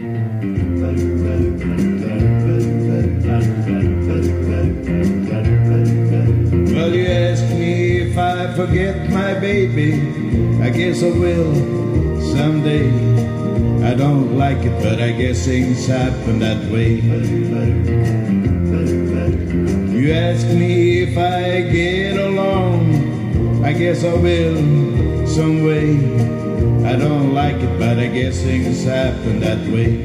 Well, you ask me if I forget my baby. I guess I will someday. I don't like it, but I guess things happen that way. You ask me if I get along. I guess I will some way. Like it, but I guess things happen that way.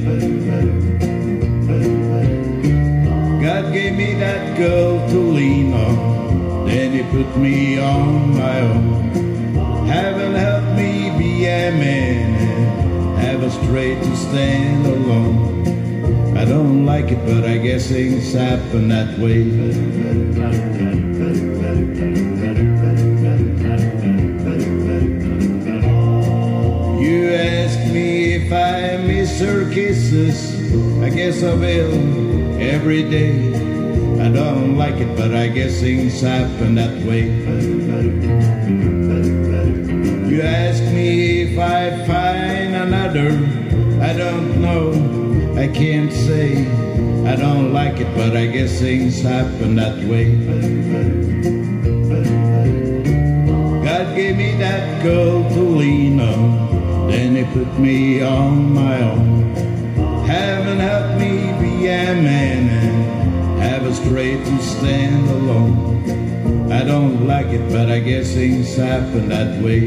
God gave me that girl to lean on, then He put me on my own. Heaven help me be a man have a straight to stand alone. I don't like it, but I guess things happen that way. If I miss her kisses. I guess I will every day. I don't like it, but I guess things happen that way. You ask me if I find another. I don't know. I can't say. I don't like it, but I guess things happen that way. God gave me that girl to lean on, then He put me on my own. Heaven help me be a man and have a straight to stand alone. I don't like it, but I guess things happen that way.